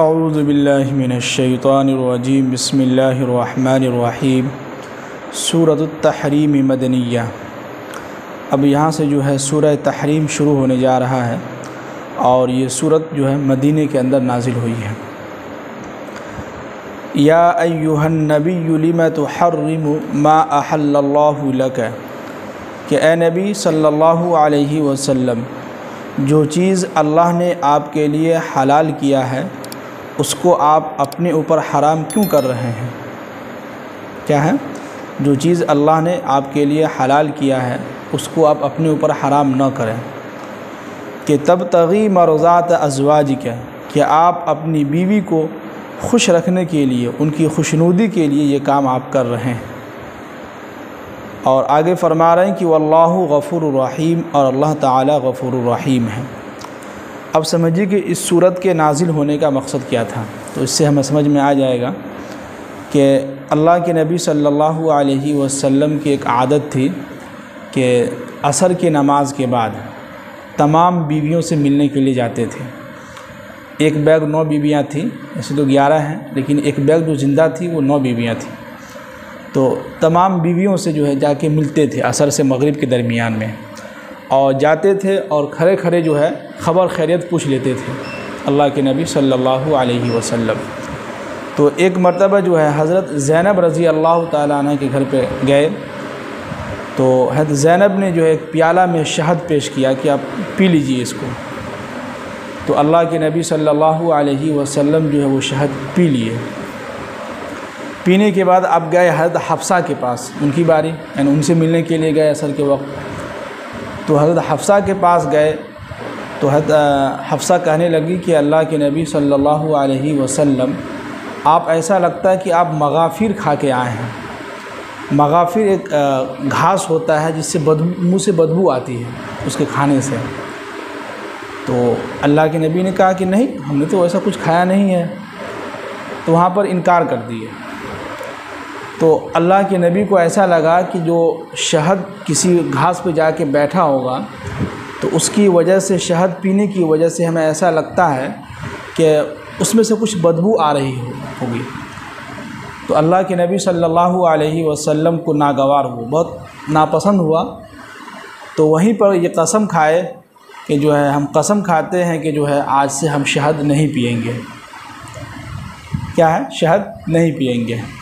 اعوذ باللہ من الشیطان الرجیم بسم اللہ الرحمن الرحیم سورۃ التحریم مدنیہ اب یہاں سے جو ہے سورہ تحریم شروع ہونے جا رہا ہے اور یہ صورت جو ہے مدینہ کے اندر نازل ہوئی ہے۔ یا ایوہ النبی لم تحرم ما احل اللہ لک؟ کہ اے نبی صلی اللہ علیہ وسلم، جو چیز اللہ نے آپ کے لیے حلال کیا ہے اس کو آپ اپنے اوپر حرام کیوں کر رہے ہیں؟ کیا ہے؟ جو چیز اللہ نے آپ کے لیے حلال کیا ہے، اس کو آپ اپنے اوپر حرام نہ کریں۔ کہ تب تغی مرضات ازواج کے کہ آپ اپنی بیوی کو خوش رکھنے کے لیے، ان کی خوشنودی کے لیے یہ کام آپ کر رہے ہیں۔ اور آگے فرما رہے ہیں کہ واللہ غفور الرحیم اور اللہ تعالی غفور الرحیم ہے اب سمجھیے کہ اس صورت کے نازل ہونے کا مقصد کیا تھا تو اس سے ہمیں سمجھ میں آ جائے گا کہ اللہ کے نبی صلی اللہ علیہ وسلم کی ایک عادت تھی کہ عصر کی نماز کے بعد تمام بیویوں سے ملنے کے لیے جاتے تھے۔ ایک بیگ نو بیویاں تھیں، ایسے تو گیارہ ہیں، لیکن ایک بیگ جو زندہ تھی وہ نو بیویاں تھیں۔ تو تمام بیویوں سے جو ہے جا کے ملتے تھے عصر سے مغرب کے درمیان میں۔ اور جاتے تھے اور کھڑے کھڑے جو ہے خبر خیریت پوچھ لیتے تھے۔ اللہ کے نبی صلی اللہ علیہ وسلم۔ تو ایک مرتبہ جو ہے حضرت زینب رضی اللہ تعالیٰ عنہ کے گھر پہ گئے۔ تو حضرت زینب نے جو ہے ایک پیالہ میں شہد پیش کیا کہ آپ پی لیجیے اس کو۔ تو اللہ کے نبی صلی اللہ علیہ وسلم جو ہے وہ شہد پی لیے۔ پینے کے بعد اب گئے حضرت حفصہ کے پاس، ان کی باری یعنی ان سے ملنے کے لیے گئے اثر کے وقت۔ تو حضرت حفصہ کے پاس گئے تو حضرت حفصہ کہنے لگی کہ اللہ کے نبی صلی اللہ علیہ وسلم، آپ ایسا لگتا ہے کہ آپ مغافر کھا کے آئے ہیں۔ مغافر ایک گھاس ہوتا ہے جس سے بدبو، منہ سے بدبو آتی ہے اس کے کھانے سے۔ تو اللہ کے نبی نے کہا کہ نہیں، ہم نے تو ایسا کچھ کھایا نہیں ہے۔ تو وہاں پر انکار کر دیے۔ تو اللہ کے نبی کو ایسا لگا کہ جو شہد کسی گھاس پہ جا کے بیٹھا ہوگا، تو اس کی وجہ سے شہد پینے کی وجہ سے ہمیں ایسا لگتا ہے کہ اس میں سے کچھ بدبو آ رہی ہو ہوگی۔ تو اللہ کے نبی صلی اللہ علیہ وسلم کو ناگوار ہو بہت ناپسند ہوا۔ تو وہیں پر یہ قسم کھائے کہ جو ہے، ہم قسم کھاتے ہیں کہ جو ہے، آج سے ہم شہد نہیں پئیں گے۔ کیا ہے؟ شہد نہیں پئیں گے۔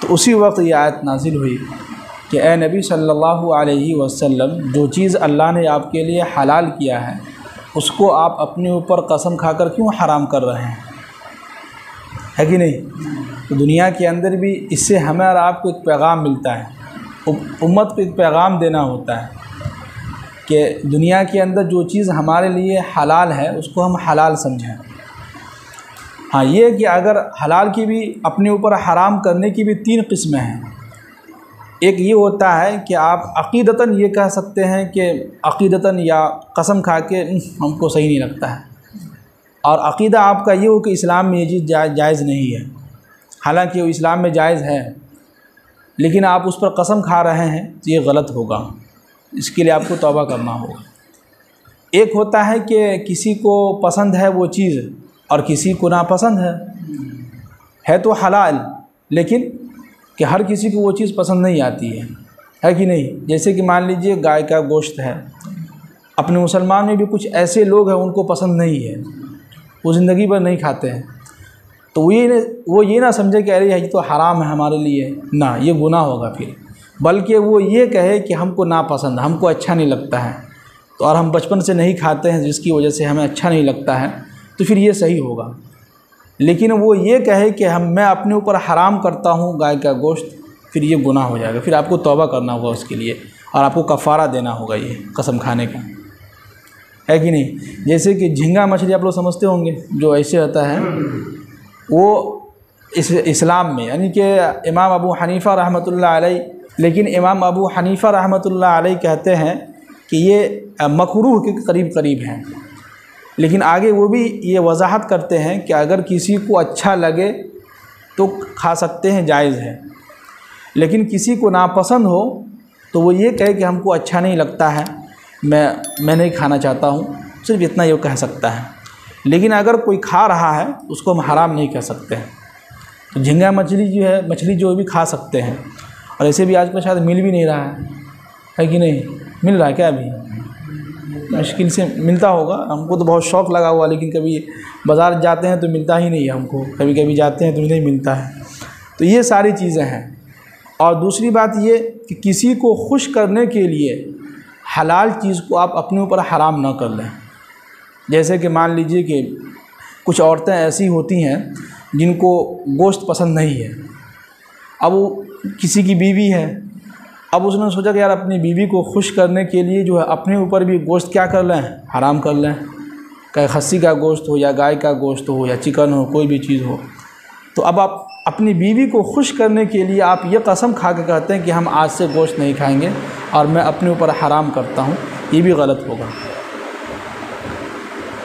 تو اسی وقت یہ آیت نازل ہوئی کہ اے نبی صلی اللہ علیہ وسلم، جو چیز اللہ نے آپ کے لیے حلال کیا ہے، اس کو آپ اپنے اوپر قسم کھا کر کیوں حرام کر رہے ہیں؟ ہے کہ نہیں؟ تو دنیا کے اندر بھی اس سے ہمیں اور آپ کو ایک پیغام ملتا ہے، امت کو ایک پیغام دینا ہوتا ہے کہ دنیا کے اندر جو چیز ہمارے لیے حلال ہے، اس کو ہم حلال سمجھیں۔ ہاں یہ کہ اگر حلال کی بھی اپنے اوپر حرام کرنے کی بھی تین قسمیں ہیں۔ ایک یہ ہوتا ہے کہ آپ عقیدتاً یہ کہہ سکتے ہیں کہ عقیدتاً یا قسم کھا کے ہم کو صحیح نہیں لگتا ہے۔ اور عقیدہ آپ کا یہ ہو کہ اسلام میں یہ چیز جائز نہیں ہے۔ حالانکہ وہ اسلام میں جائز ہے، لیکن آپ اس پر قسم کھا رہے ہیں تو یہ غلط ہوگا۔ اس کے لیے آپ کو توبہ کرنا ہوگا۔ ایک ہوتا ہے کہ کسی کو پسند ہے وہ چیز اور کسی کو ناپسند ہے۔ ہے تو حلال، لیکن کہ ہر کسی کو وہ چیز پسند نہیں آتی ہے۔ ہے کہ نہیں؟ جیسے کہ مان لیجیے گائے کا گوشت ہے۔ اپنے مسلمان میں بھی کچھ ایسے لوگ ہیں، ان کو پسند نہیں ہے۔ وہ زندگی بھر نہیں کھاتے ہیں۔ تو وہ یہ وہ یہ نہ سمجھے کہ ارے، یہ تو حرام ہے ہمارے لیے۔ نہ، یہ گناہ ہوگا پھر۔ بلکہ وہ یہ کہے کہ ہم کو ناپسند، ہم کو اچھا نہیں لگتا ہے۔ تو اور ہم بچپن سے نہیں کھاتے ہیں، جس کی وجہ سے ہمیں اچھا نہیں لگتا ہے۔ تو پھر یہ صحیح ہوگا۔ لیکن وہ یہ کہے کہ ہم میں اپنے اوپر حرام کرتا ہوں گائے کا گوشت، پھر یہ گناہ ہو جائے گا۔ پھر آپ کو توبہ کرنا ہوگا اس کے لیے اور آپ کو کفارہ دینا ہوگا یہ قسم کھانے کا۔ ہے کہ نہیں؟ جیسے کہ جھینگا مچھلی آپ لوگ سمجھتے ہوں گے، جو ایسے ہوتا ہے، وہ اس اسلام میں یعنی کہ امام ابو حنیفہ رحمۃ اللہ علیہ، لیکن امام ابو حنیفہ رحمۃ اللہ علیہ کہتے ہیں کہ یہ مکروح کے قریب قریب ہیں۔ لیکن آگے وہ بھی یہ وضاحت کرتے ہیں کہ اگر کسی کو اچھا لگے تو کھا سکتے ہیں، جائز ہے۔ لیکن کسی کو ناپسند ہو تو وہ یہ کہے کہ ہم کو اچھا نہیں لگتا ہے، میں میں نہیں کھانا چاہتا ہوں۔ صرف اتنا یہ کہہ سکتا ہے۔ لیکن اگر کوئی کھا رہا ہے، اس کو ہم حرام نہیں کہہ سکتے ہیں۔ تو جھنگا مچھلی جو ہے، مچھلی جو بھی کھا سکتے ہیں۔ اور ایسے بھی آج کل شاید مل بھی نہیں رہا ہے ہے کہ نہیں؟ مل رہا ہے کیا ابھی؟ مشکل سے ملتا ہوگا۔ ہم کو تو بہت شوق لگا ہوا، لیکن کبھی بازار جاتے ہیں تو ملتا ہی نہیں ہے ہم کو۔ کبھی کبھی جاتے ہیں تو نہیں ملتا ہے۔ تو یہ ساری چیزیں ہیں۔ اور دوسری بات یہ کہ کسی کو خوش کرنے کے لیے حلال چیز کو آپ اپنے اوپر حرام نہ کر لیں۔ جیسے کہ مان لیجیے کہ کچھ عورتیں ایسی ہوتی ہیں جن کو گوشت پسند نہیں ہے۔ اب وہ کسی کی بیوی ہے اب اس نے سوچا کہ یار اپنی بیوی کو خوش کرنے کے لیے جو ہے اپنے اوپر بھی گوشت کیا کر لیں، حرام کر لیں۔ کہ خسی کا گوشت ہو یا گائے کا گوشت ہو یا چکن ہو، کوئی بھی چیز ہو۔ تو اب آپ اپنی بیوی کو خوش کرنے کے لیے آپ یہ قسم کھا کے کہتے ہیں کہ ہم آج سے گوشت نہیں کھائیں گے اور میں اپنے اوپر حرام کرتا ہوں۔ یہ بھی غلط ہوگا۔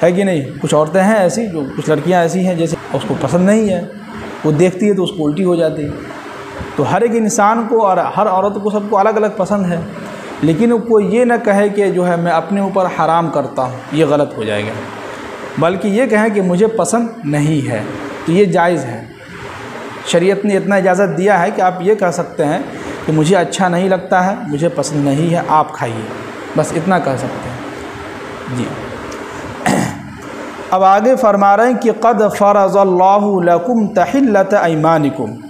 ہے کہ نہیں؟ کچھ عورتیں ہیں ایسی جو، کچھ لڑکیاں ایسی ہیں جیسے، اس کو پسند نہیں ہے۔ وہ دیکھتی ہے تو اس کو الٹی ہو جاتی ہے۔ تو ہر ایک انسان کو اور ہر عورت کو سب کو الگ الگ پسند ہے، لیکن وہ یہ نہ کہے کہ جو ہے میں اپنے اوپر حرام کرتا ہوں، یہ غلط ہو جائے گا۔ بلکہ یہ کہیں کہ مجھے پسند نہیں ہے، تو یہ جائز ہے۔ شریعت نے اتنا اجازت دیا ہے کہ آپ یہ کہہ سکتے ہیں کہ مجھے اچھا نہیں لگتا ہے، مجھے پسند نہیں ہے، آپ کھائیے۔ بس اتنا کہہ سکتے ہیں۔ جی۔ اب آگے فرما رہے ہیں کہ قد فرض اللہ لکم تحلت ایمانکم۔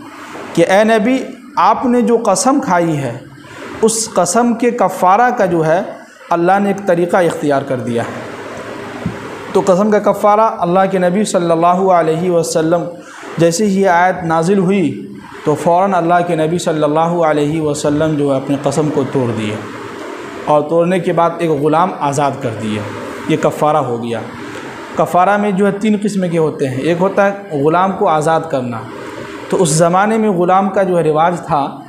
کہ اے نبی، آپ نے جو قسم کھائی ہے، اس قسم کے کفارہ کا جو ہے، اللہ نے ایک طریقہ اختیار کر دیا۔ ہے تو قسم کا کفارہ اللہ کے نبی صلی اللہ علیہ وسلم، جیسے ہی آیت نازل ہوئی، تو فوراً اللہ کے نبی صلی اللہ علیہ وسلم جو ہے اپنے قسم کو توڑ دیے۔ اور توڑنے کے بعد ایک غلام آزاد کر دیے۔ یہ کفارہ ہو گیا۔ کفارہ میں جو ہے، تین قسم کے ہوتے ہیں۔ ایک ہوتا ہے غلام کو آزاد کرنا۔ تو اس زمانے میں غلام کا جو ہے رواج تھا،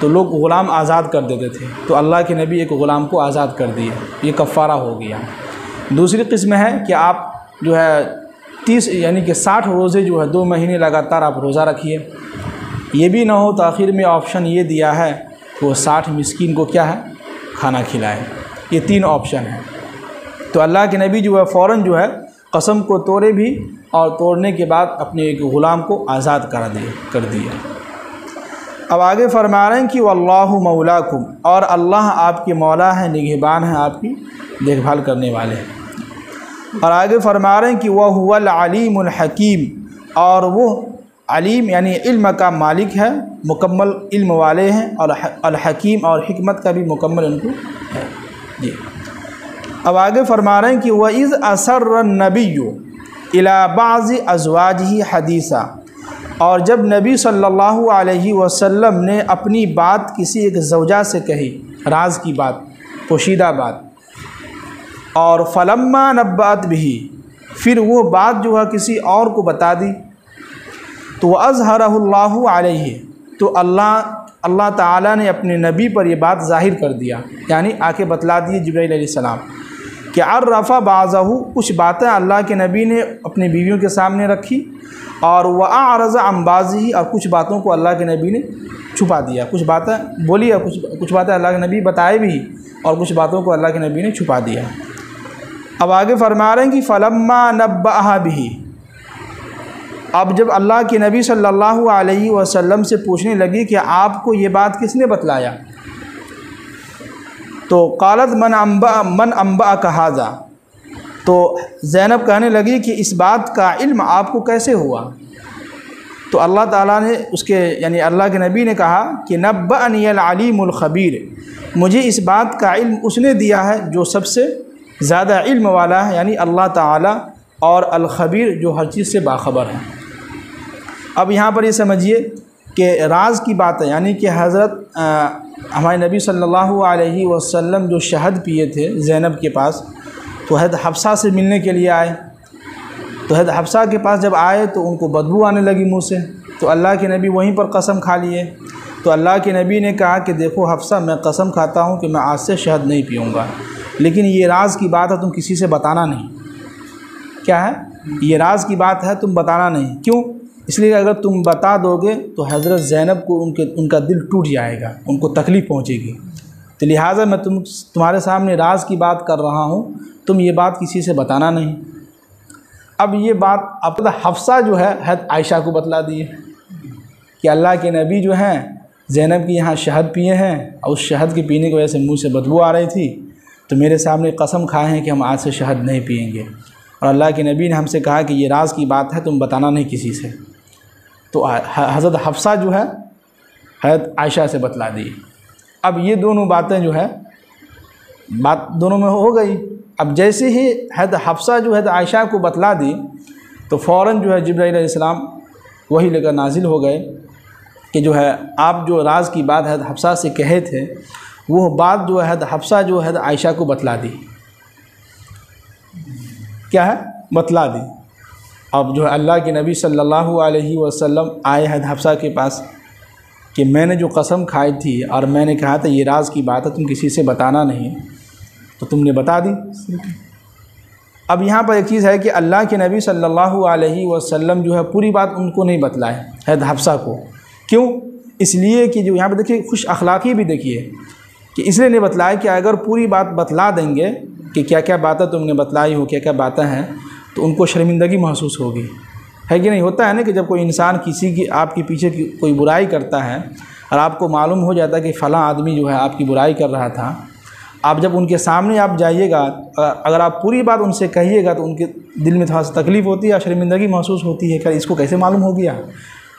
تو لوگ غلام آزاد کر دیتے تھے۔ تو اللہ کے نبی ایک غلام کو آزاد کر دیے یہ کفارہ ہو گیا۔ دوسری قسم ہے کہ آپ جو ہے تیس یعنی کہ ساٹھ روزے جو ہے، دو مہینے لگاتار آپ روزہ رکھیے۔ یہ بھی نہ ہو تو آخر میں آپشن یہ دیا ہے کہ وہ ساٹھ مسکین کو کیا ہے؟ کھانا کھلائے۔ یہ تین آپشن ہیں۔ تو اللہ کے نبی جو ہے فوراً جو ہے قسم کو توڑے بھی اور توڑنے کے بعد اپنے ایک غلام کو آزاد کرا دیے کر دیا۔ اب آگے فرما رہے ہیں کہ وہ اللہ مولاکم اور اللہ آپ کے مولا ہے نگہبان ہیں، آپ کی دیکھ بھال کرنے والے ہیں۔ اور آگے فرما رہے ہیں کہ وہ العلیم الحکیم اور وہ علیم یعنی علم کا مالک ہے، مکمل علم والے ہیں اور الحکیم اور حکمت کا بھی مکمل ان کو ہے۔ جی۔ اب آگے فرما رہے ہیں کہ وہ عز اثر نبی بعض ازواج ہی حدیثہ اور جب نبی صلی اللہ علیہ وسلم نے اپنی بات کسی ایک زوجہ سے کہی، راز کی بات، پوشیدہ بات، اور فلما نبات بھی پھر وہ بات جو ہے کسی اور کو بتا دی، تو وہ اظہر اللہ علیہ تو اللہ اللہ تعالیٰ نے اپنے نبی پر یہ بات ظاہر کر دیا یعنی آ کے بتلا دیے جبرائیل علیہ السلام۔ کہ عرفہ بعضہ کچھ باتیں اللہ کے نبی نے اپنی بیویوں کے سامنے رکھی اور وہ عرضہ امبازی اور کچھ باتوں کو اللہ کے نبی نے چھپا دیا۔ کچھ باتیں بولی اور کچھ کچھ باتیں اللہ کے نبی بتائے بھی اور کچھ باتوں کو اللہ کے نبی نے چھپا دیا۔ اب آگے فرما رہے ہیں کہ فلما نبا بھی اب جب اللہ کے نبی صلی اللہ علیہ وسلم سے پوچھنے لگی کہ آپ کو یہ بات کس نے بتلایا؟ تو قالت من امبا من امبا کا حاضہ تو زینب کہنے لگی کہ اس بات کا علم آپ کو کیسے ہوا؟ تو اللہ تعالیٰ نے اس کے یعنی اللہ کے نبی نے کہا کہ نب انی العلیم الخبیر، مجھے اس بات کا علم اس نے دیا ہے جو سب سے زیادہ علم والا ہے یعنی اللہ تعالیٰ اور الخبیر جو ہر چیز سے باخبر ہے اب یہاں پر یہ سمجھیے کہ راز کی بات ہے یعنی کہ حضرت ہمارے نبی صلی اللہ علیہ وسلم جو شہد پیے تھے زینب کے پاس، تو حید حفصہ سے ملنے کے لیے آئے۔ تو حید حفصہ کے پاس جب آئے تو ان کو بدبو آنے لگی منہ سے۔ تو اللہ کے نبی وہیں پر قسم کھا لیے۔ تو اللہ کے نبی نے کہا کہ دیکھو حفصہ، میں قسم کھاتا ہوں کہ میں آج سے شہد نہیں پیوں گا۔ لیکن یہ راز کی بات ہے، تم کسی سے بتانا نہیں۔ کیا ہے؟ یہ راز کی بات ہے، تم بتانا نہیں۔ کیوں؟ اس لیے اگر تم بتا دو گے تو حضرت زینب کو ان کے ان کا دل ٹوٹ جائے گا، ان کو تکلیف پہنچے گی۔ تو لہٰذا میں تم تمہارے سامنے راز کی بات کر رہا ہوں، تم یہ بات کسی سے بتانا نہیں۔ اب یہ بات اب حفصہ جو ہے حد عائشہ کو بتلا دیے کہ اللہ کے نبی جو ہیں، زینب کی یہاں شہد پیے ہیں اور اس شہد کے پینے کی وجہ سے منہ سے بدبو آ رہی تھی۔ تو میرے سامنے قسم کھائے ہیں کہ ہم آج سے شہد نہیں پئیں گے۔ اور اللہ کے نبی نے ہم سے کہا کہ یہ راز کی بات ہے، تم بتانا نہیں کسی سے۔ تو حضرت حفصہ جو ہے، حضرت عائشہ سے بتلا دی۔ اب یہ دونوں باتیں جو ہے، بات دونوں میں ہو گئی۔ اب جیسے ہی حید حفصہ جو ہے عائشہ کو بتلا دی، تو فوراً جو ہے جبرائیل علیہ السلام وہی لے کر نازل ہو گئے کہ جو ہے، آپ جو راز کی بات حید حفصہ سے کہے تھے، وہ بات جو ہے حفصہ جو ہے عائشہ کو بتلا دی۔ کیا ہے؟ بتلا دی۔ اب جو ہے اللہ کے نبی صلی اللہ علیہ وسلم آئے حید حفصہ کے پاس کہ میں نے جو قسم کھائی تھی اور میں نے کہا تھا یہ راز کی بات ہے، تم کسی سے بتانا نہیں تو تم نے بتا دی۔ اب یہاں پر ایک چیز ہے کہ اللہ کے نبی صلی اللہ علیہ وسلم جو ہے پوری بات ان کو نہیں بتلائے حید حفصہ کو۔ کیوں؟ اس لیے کہ جو یہاں پہ دیکھیے، خوش اخلاقی بھی دیکھیے کہ اس لیے نہیں بتلایا کہ اگر پوری بات بتلا دیں گے کہ کیا کیا باتیں تم نے بتلائی ہو، کیا کیا باتیں ہیں تو ان کو شرمندگی محسوس ہوگی۔ ہے کہ نہیں؟ ہوتا ہے نا کہ جب کوئی انسان کسی کی، آپ کے پیچھے کی کوئی برائی کرتا ہے اور آپ کو معلوم ہو جاتا ہے کہ فلاں آدمی جو ہے آپ کی برائی کر رہا تھا، آپ جب ان کے سامنے آپ جائیے گا، اگر آپ پوری بات ان سے کہیے گا تو ان کے دل میں تھوڑا سا تکلیف ہوتی ہے اور شرمندگی محسوس ہوتی ہے۔ کہ اس کو کیسے معلوم ہو گیا؟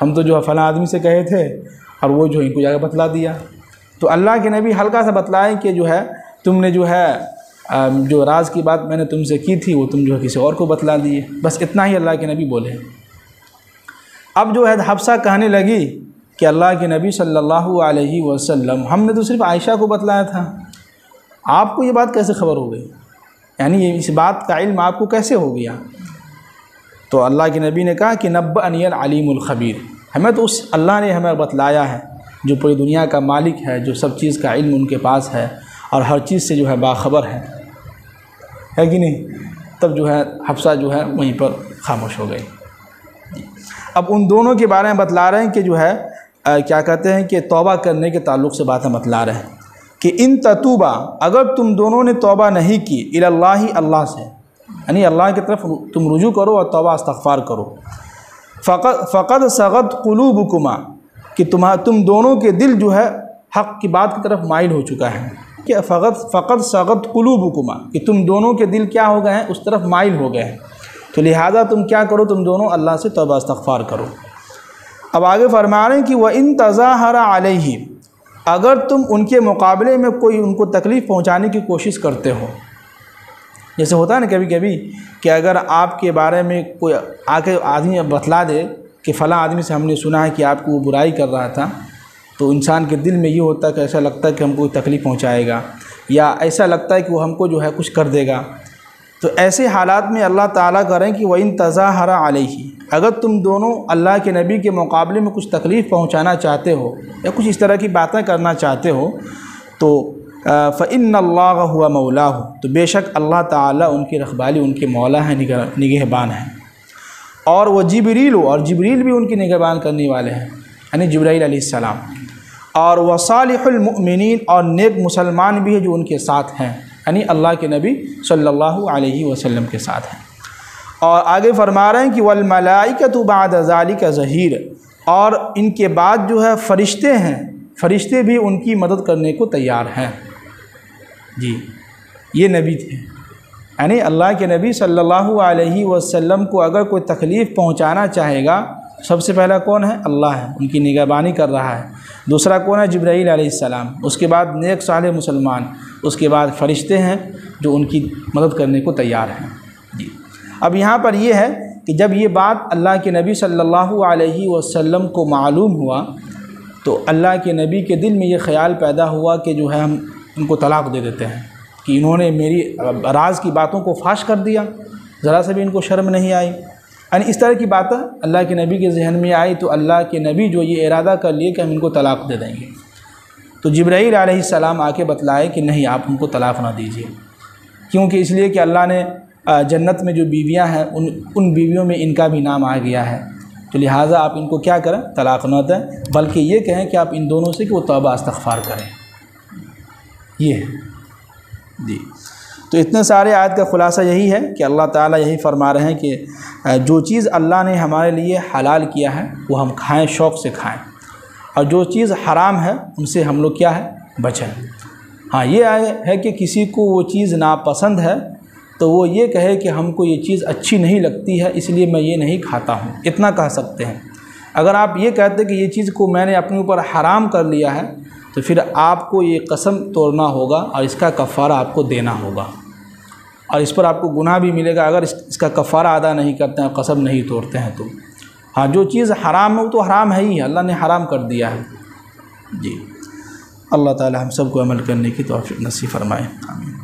ہم تو جو ہے فلاں آدمی سے کہے تھے اور وہ جو ان کو جا کے بتلا دیا۔ تو اللہ کے نبی ہلکا سا بتلائیں کہ جو ہے تم نے جو ہے جو راز کی بات میں نے تم سے کی تھی، وہ تم جو ہے کسی اور کو بتلا دیے بس اتنا ہی اللہ کے نبی بولے اب جو ہے حفصہ کہنے لگی کہ اللہ کے نبی صلی اللہ علیہ وسلم، ہم نے تو صرف عائشہ کو بتلایا تھا۔ آپ کو یہ بات کیسے خبر ہو گئی؟ یعنی یہ اس بات کا علم آپ کو کیسے ہو گیا؟ تو اللہ کے نبی نے کہا کہ نب انی علیم الخبیر۔ ہمیں تو اس اللہ نے ہمیں بتلایا ہے، جو پوری دنیا کا مالک ہے، جو سب چیز کا علم ان کے پاس ہے اور ہر چیز سے جو ہے باخبر ہے۔ ہے کہ نہیں؟ تب جو ہے حفصہ جو ہے وہیں پر خاموش ہو گئی۔ اب ان دونوں کے بارے میں بتلا رہے ہیں کہ جو ہے کیا کہتے ہیں کہ توبہ کرنے کے تعلق سے باتیں بتلا رہے ہیں۔ کہ ان تتوبہ، اگر تم دونوں نے توبہ نہیں کی اللہ اللہ سے یعنی اللہ کی طرف تم رجوع کرو اور توبہ استغفار کرو۔ فقط فقط سغت قلوبکما، کہ تمہا، تم دونوں کے دل جو ہے حق کی بات کی طرف مائل ہو چکا ہے۔ کہ فقط فقط سغت قلوبکما، کہ تم دونوں کے دل کیا ہو گئے ہیں؟ اس طرف مائل ہو گئے ہیں۔ تو لہٰذا تم کیا کرو؟ تم دونوں اللہ سے توبہ استغفار کرو۔ اب آگے فرما رہے ہیں کہ وہ ان تضاہر علیہ اگر تم ان کے مقابلے میں کوئی ان کو تکلیف پہنچانے کی کوشش کرتے ہو۔ جیسے ہوتا ہے نا کبھی کبھی کہ اگر آپ کے بارے میں کوئی آ کے آدمی بتلا دے کہ فلاں آدمی سے ہم نے سنا ہے کہ آپ کو وہ برائی کر رہا تھا تو انسان کے دل میں یہ ہوتا ہے کہ ایسا لگتا ہے کہ ہم کو تکلیف پہنچائے گا یا ایسا لگتا ہے کہ وہ ہم کو جو ہے کچھ کر دے گا۔ تو ایسے حالات میں اللہ تعالیٰ کریں کہ وہ ان تضاہر علیہ اگر تم دونوں اللہ کے نبی کے مقابلے میں کچھ تکلیف پہنچانا چاہتے ہو یا کچھ اس طرح کی باتیں کرنا چاہتے ہو، تو فعن اللہ ہوا مولا ہو تو بے شک اللہ تعالیٰ ان کی رخبالی ان کے مولا ہیں، نگہ بان ہیں۔ اور وہ جبریل ہو اور جبریل بھی ان کی نگہبان کرنے والے ہیں یعنی جبرائیل علیہ السلام۔ اور وہ صالح المؤمنین اور نیک مسلمان بھی ہیں جو ان کے ساتھ ہیں یعنی اللہ کے نبی صلی اللہ علیہ وسلم کے ساتھ ہیں۔ اور آگے فرما رہے ہیں کہ والملائکۃ بعد ذالک ظہیر، اور ان کے بعد جو ہے فرشتے ہیں، فرشتے بھی ان کی مدد کرنے کو تیار ہیں۔ جی یہ نبی تھے۔ یعنی اللہ کے نبی صلی اللہ علیہ وسلم کو اگر کوئی تکلیف پہنچانا چاہے گا سب سے پہلا کون ہے؟ اللہ ہے، ان کی نگہبانی کر رہا ہے۔ دوسرا کون ہے؟ جبرائیل علیہ السلام۔ اس کے بعد نیک صالح مسلمان۔ اس کے بعد فرشتے ہیں جو ان کی مدد کرنے کو تیار ہیں۔ جی۔ اب یہاں پر یہ ہے کہ جب یہ بات اللہ کے نبی صلی اللہ علیہ وسلم کو معلوم ہوا، تو اللہ کے نبی کے دل میں یہ خیال پیدا ہوا کہ جو ہے ہم ان کو طلاق دے دیتے ہیں۔ کہ انہوں نے میری راز کی باتوں کو فاش کر دیا۔ ذرا سے بھی ان کو شرم نہیں آئی۔ یعنی اس طرح کی باتیں اللہ کے نبی کے ذہن میں آئی تو اللہ کے نبی جو یہ ارادہ کر لیے کہ ہم ان کو طلاق دے دیں گے۔ تو جبرائیل علیہ السلام آ کے بتلائے کہ نہیں، آپ ان کو طلاق نہ دیجیے کیونکہ اس لیے کہ اللہ نے جنت میں جو بیویاں ہیں، ان ان بیویوں میں ان کا بھی نام آ گیا ہے۔ تو لہٰذا آپ ان کو کیا کریں؟ طلاق نہ دیں۔ بلکہ یہ کہیں کہ آپ ان دونوں سے کہ وہ توبہ استغفار کریں۔ یہ۔ ہے جی۔ تو اتنے سارے آیت کا خلاصہ یہی ہے کہ اللہ تعالیٰ یہی فرما رہے ہیں کہ جو چیز اللہ نے ہمارے لیے حلال کیا ہے، وہ ہم کھائیں، شوق سے کھائیں۔ اور جو چیز حرام ہے، ان سے ہم لوگ کیا ہے؟ بچیں۔ ہاں یہ ہے کہ کسی کو وہ چیز ناپسند ہے، تو وہ یہ کہے کہ ہم کو یہ چیز اچھی نہیں لگتی ہے، اس لیے میں یہ نہیں کھاتا ہوں۔ اتنا کہہ سکتے ہیں۔ اگر آپ یہ کہتے کہ یہ چیز کو میں نے اپنے اوپر حرام کر لیا ہے، تو پھر آپ کو یہ قسم توڑنا ہوگا اور اس کا کفارہ آپ کو دینا ہوگا۔ اور اس پر آپ کو گناہ بھی ملے گا، اگر اس کا کفارہ ادا نہیں کرتے ہیں قسم نہیں توڑتے ہیں تو۔ ہاں جو چیز حرام ہے، وہ تو حرام ہے ہی اللہ نے حرام کر دیا ہے۔ جی۔ اللہ تعالی ہم سب کو عمل کرنے کی توفیق نصیب فرمائے۔ آمین۔